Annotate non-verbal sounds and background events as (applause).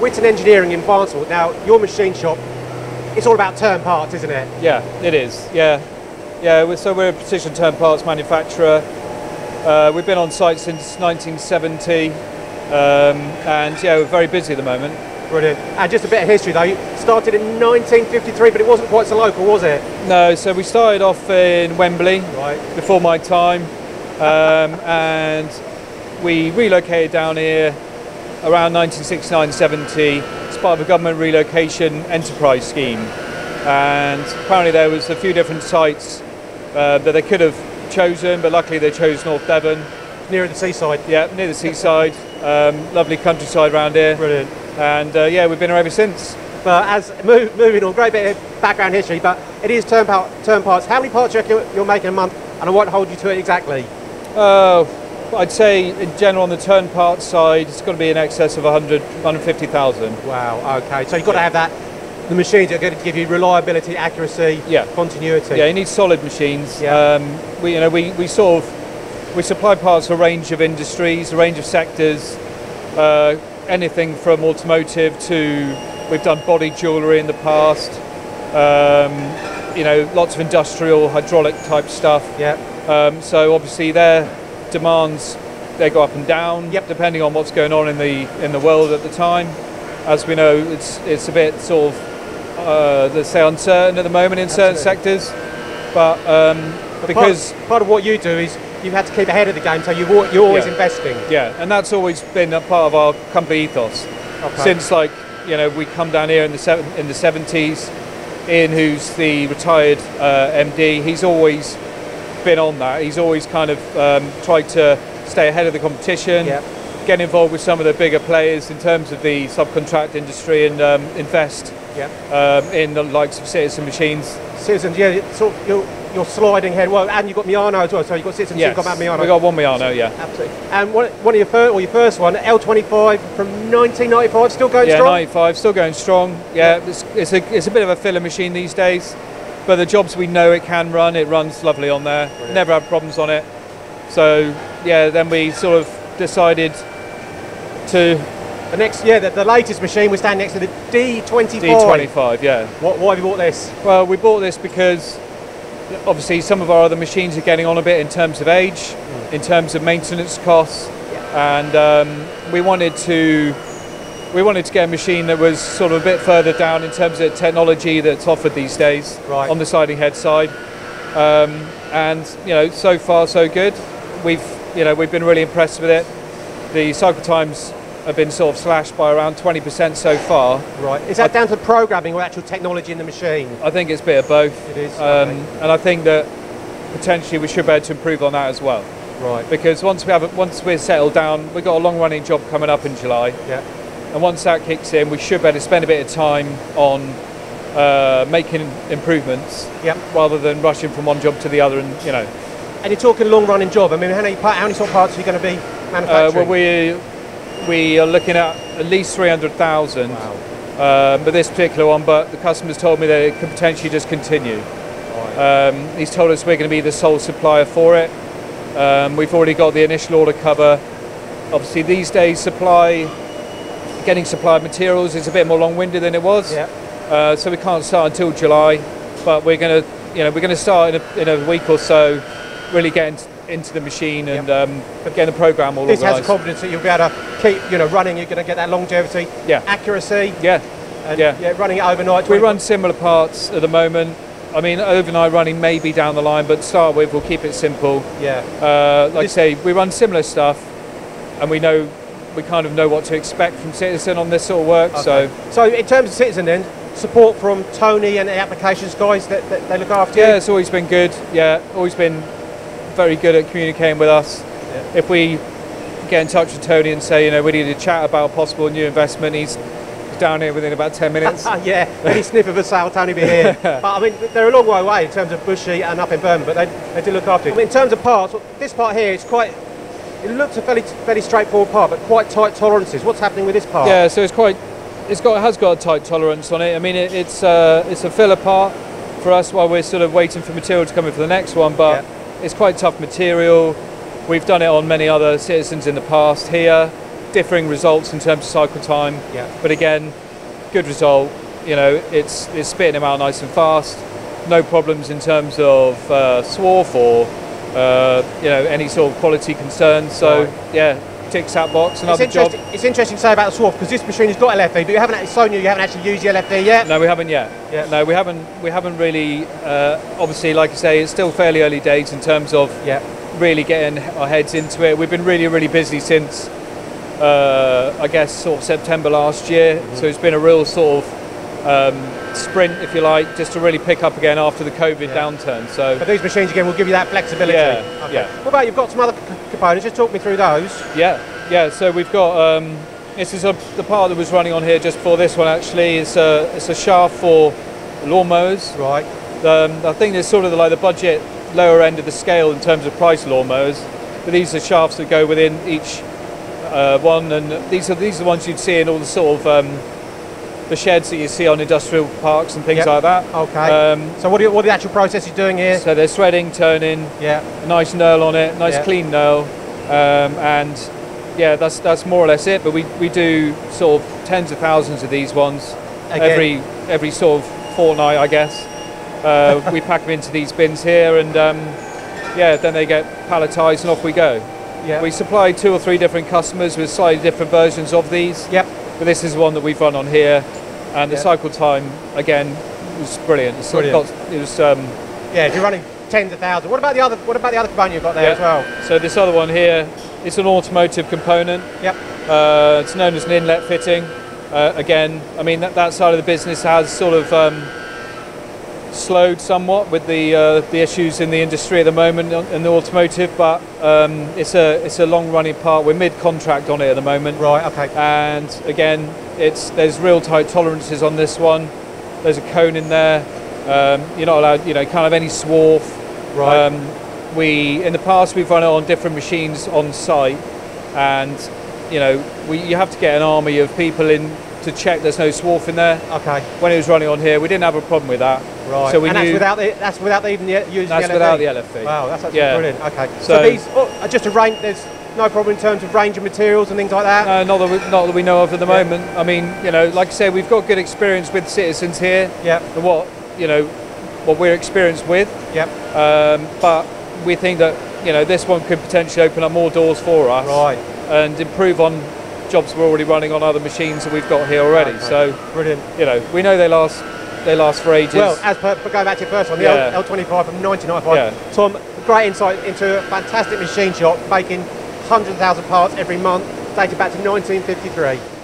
Witan Engineering in Barnstaple. Now, your machine shop, it's all about turn parts, isn't it? Yeah, it is. Yeah, yeah. we're- So we're a precision turn parts manufacturer. Uh, we've been on site since 1970, um, and yeah, we're very busy at the moment. Brilliant. And just a bit of history though. You started in 1953, but it wasn't quite so local, was it? No, so we started off in Wembley Right. before my time, um, and we relocated down here around 1969-70 as part of a government relocation enterprise scheme. And apparently there was a few different sites uh, that they could have chosen, but luckily they chose North Devon. Near the seaside. Yeah, near the seaside, um, lovely countryside around here, Brilliant. and uh, yeah, we've been here ever since. But as move, moving on, great bit of background history, but it is turn, part, turn parts. How many parts do you reckon you're, making a month? And I won't hold you to it exactly. Uh, I'd say in general on the turn parts side, it's got to be in excess of 100, 150,000. Wow. Okay. So you've got to have that. The machines are going to give you reliability, accuracy, Yeah. continuity. Yeah, you need solid machines. Yeah. Um, we, you know, we, we sort of we supply parts to a range of industries, a range of sectors, uh, anything from automotive to we've done body jewellery in the past. Um, you know, lots of industrial hydraulic type stuff. Yeah. Um, so obviously their demands they go up and down Yep. depending on what's going on in the in the world at the time. As we know, it's it's a bit sort of uh, let's say uncertain at the moment in certain sectors, but um, But because part, part of what you do is you've had to keep ahead of the game, so you've you're always Yeah. investing. yeah, and that's always been a part of our company ethos Okay. since like you know we come down here in the seven, in the seventies. Ian, who's the retired uh, MD, he's always been on that. He's always kind of um, tried to stay ahead of the competition, Yep. get involved with some of the bigger players in terms of the subcontract industry, and um, invest Yeah. um, in the likes of Citizen Machines. Citizens, yeah, sort of, you're, you're sliding ahead. Well, and you've got Miyano as well, so you've got Citizens, Yes, you've got Miyano. we got one Miyano, yeah. Absolutely. And one, one of your first, or your first one, L25 from 1995, still going Yeah, strong? 95, still going strong. Yeah, it's, it's, a, it's a bit of a filler machine these days, but the jobs we know it can run, it runs lovely on there. Never had problems on it. So, yeah, then we sort of decided to The next, yeah, the, the latest machine was standing next to the D25. D25, yeah. What, why have you bought this? Well, we bought this because obviously some of our other machines are getting on a bit in terms of age, in terms of maintenance costs, and um, we wanted to we wanted to get a machine that was sort of a bit further down in terms of technology that's offered these days Right. on the sliding head side. Um, and you know, so far so good. We've you know we've been really impressed with it. The cycle times have been sort of slashed by around 20% so far. Right. Is that down to programming or actual technology in the machine? I think it's a bit of both. It is, Um, okay. And I think that potentially we should be able to improve on that as well. Right. Because once we have once we're settled down, we've got a long running job coming up in July. Yeah. And once that kicks in, we should be able to spend a bit of time on uh, making improvements Yep. rather than rushing from one job to the other. And you know, And you're talking long running job. I mean, how many, how many sort of parts are you going to be uh, manufacturing? well, we we are looking at at least three hundred thousand. Wow. Um, but this particular one, but the customers told me that it could potentially just continue. Right. Um, he's told us we're going to be the sole supplier for it. Um, we've already got the initial order cover. Obviously, these days, supply, getting supply of materials is a bit more long-winded than it was. Yeah. Uh, so we can't start until July, but we're going to, you know, we're going to start in a, in a week or so, really getting into the machine and um, getting the program all This has organised. confidence that you'll be able to keep, you know, running. You're going to get that longevity, Yeah. accuracy, Yeah, and Yeah. running it overnight. we run similar parts at the moment. I mean, overnight running may be down the line, but to start with, we'll keep it simple. Yeah. Uh, like This- I say, we run similar stuff, and we know we kind of know what to expect from Citizen on this sort of work. Okay. so in terms of Citizen, then support from Tony and the applications guys that, that they look after So yeah, you. it's always been good. Yeah, always been very good at communicating with us. Yeah. If we get in touch with Tony and say, you know, we need to chat about a possible new investment, he's down here within about 10 minutes. Ah, (laughs) yeah, any sniff of a sale, Tony be here. (laughs) but I mean, they're a long way away in terms of Bushey and up in Birmingham, but they, they do look after you. I mean, in terms of parts, this part here is quite, it looks a fairly, fairly straightforward part, but quite tight tolerances. What's happening with this part? Yeah, so it's quite, it's got, it has got a tight tolerance on it. I mean, it, it's, uh, it's a filler part for us while we're sort of waiting for material to come in for the next one, but it's quite tough material. We've done it on many other citizens in the past here. differing results in terms of cycle time. Yeah. But again, good result. You know, it's it's spitting them out nice and fast. No problems in terms of uh, swarf or uh, you know any sort of quality concerns. So Right. yeah, ticks that box. It's Another job. interesting, it's interesting to say about the Swarf because this machine has got LFV, but you haven't actually, Sonia, you haven't actually used the LFV yet. No, we haven't yet. Yeah. No, we haven't. We haven't really. Uh, obviously, like I say, it's still fairly early days in terms of Yeah. really getting our heads into it. We've been really, really busy since, uh, I guess, sort of September last year. Mm-hmm. So it's been a real sort of um, sprint, if you like, just to really pick up again after the COVID Yeah. downturn. So But these machines again will give you that flexibility. Yeah, Okay. yeah. What about you've got some other components? Just talk me through those. yeah, yeah. So we've got. Um, this is a, the part that was running on here just before this one. Actually, it's a it's a shaft for lawnmowers. Right. Um, I think it's sort of like the budget lower end of the scale in terms of price lawnmowers. But these are shafts that go within each uh, one, and these are these are the ones you'd see in all the sort of um, the sheds that you see on industrial parks and things Yep. like that. Okay. Um, so what are, you- what are the actual processes doing here? so they're threading, turning, yeah. a nice knurl on it, nice Yeah. clean knurl, um, and yeah, that's that's more or less it. But we, we do sort of tens of thousands of these ones Again. every every sort of fortnight, I guess. Uh, (laughs) we pack them into these bins here, and um, yeah, then they get palletized and off we go. Yeah. We supply two or three different customers with slightly different versions of these, Yep. but this is one that we've run on here, and the Yeah. cycle time again was brilliant. It's Brilliant. got- it was um, Yeah. If you're running tens of thousands. What about the other? What about the other component you've got there Yeah. as well? so this other one here, it's an automotive component. Yep. Uh, it's known as an inlet fitting. Uh, again, I mean that, that side of the business has sort of um, slowed somewhat with the uh, the issues in the industry at the moment in the automotive, but um, it's a it's a long running part. We're mid contract on it at the moment, Right. Okay. and again, it's there's real tight tolerances on this one. There's a cone in there. Um, you're not allowed, you know, kind of any swarf. Right. Um, we in the past we've run it on different machines on site, and you know we you have to get an army of people in to check there's no swarf in there. okay. When it was running on here, we didn't have a problem with that. Right. So we and that's without the, that's without even the, using that's the LFV. without the LFV. Wow, that's actually Yeah. brilliant. Okay. So, So- these oh, are just a range. There's no problem in terms of range of materials and things like that. No, not that we, not that we know of at the Yeah. moment. I mean, you know, like I say, we've got good experience with citizens here. Yep. and what you know what we're experienced with Yep. um, but we think that you know this one could potentially open up more doors for us Right. and improve on jobs we're already running on other machines that we've got here already Okay. so Brilliant. you know we know they last they last for ages Well, as per, but going back to your first one, the Yeah. L, L25 from 1995. Yeah. Tom, great insight into a fantastic machine shop making hundreds of thousand parts every month, dating back to 1953.